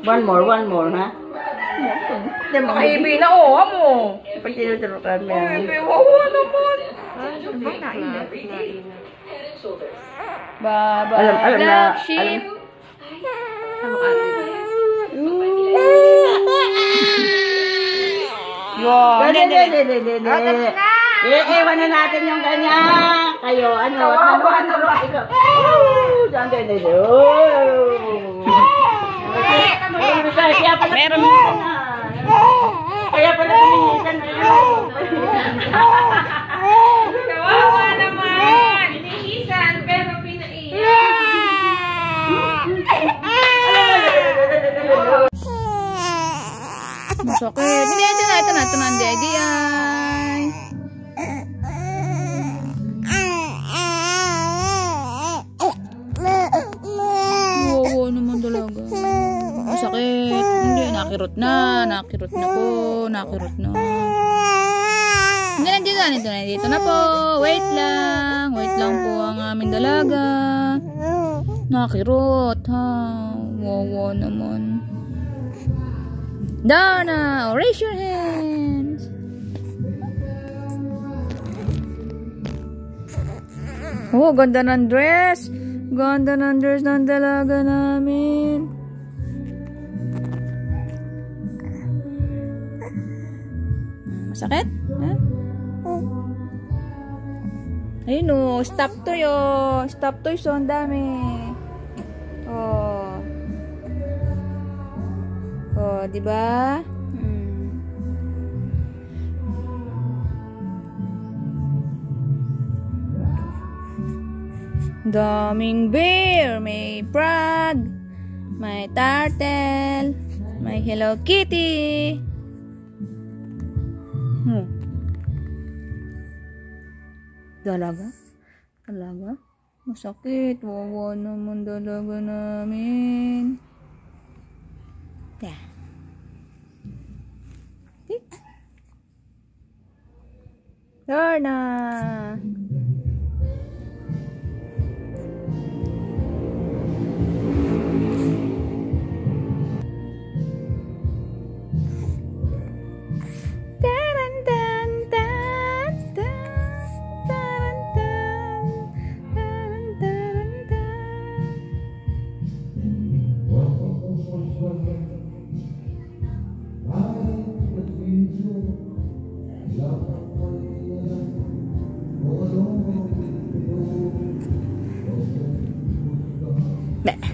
One more, one more, ha? Mo. Makahibi na oh, mo. Pag tinuturukan mo yan. Hibi, wawa naman. Baba, Alam, alam na, sheep. Wow. Dali, dali, dali. Eh, ewan na natin yung ganyan. Kayo, ano? Kawawa ano, ano, dyan, dyan, dyan, dyan. Oh. Masakit. Hindi, ito na, ito na, ito na, hindi, hindi, ay. Oo, naman talaga. Masakit. Hindi, nakirot na, nakirot na po, nakirot na. Hindi, nandito na, nandito na, dito na po. Wait lang, wait lang po ang aming dalaga. Nakirot, ha. Wawa naman. Dana, raise your hands. Oh, ganda ng dress. Ganda ng dress ng dalaga namin. Masakit? Ha? Ayun o, stop toy o. Stop toy so ang dami. Oh. Oh, di ba? Hmm. Daming bear, may frog, may turtle, may Hello Kitty. Hmm. Dalaga? Dalaga? Masakit. Wawa naman dalaga namin. Yeah. 这儿呢。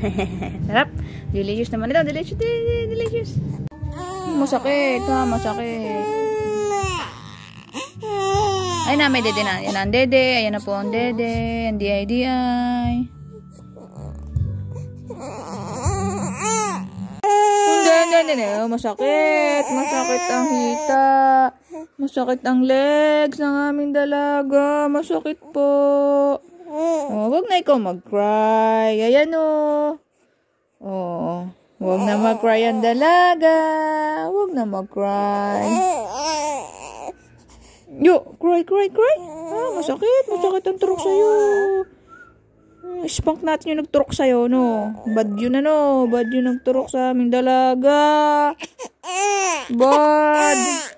Sarap. Delicious naman ito. Delicious. de- Delicious. Masakit ha. Masakit. Ay na, may dede na. Yan ang dede. Ayan na po ang dede. Ang DIDI. Hindi, hindi, Masakit. Masakit ang hita. Masakit ang legs ng aming dalaga. Masakit po. Oh, wag na ikaw mag-cry. Ayan o. Oh. Wag na mag-cry ang dalaga. Wag na mag-cry. Yo, cry, cry, cry. Ah, masakit. Masakit ang turok sa'yo. Spank natin yung nagturok sa'yo, no? Bad yun, ano? Bad yun nagturok sa aming dalaga. Bad.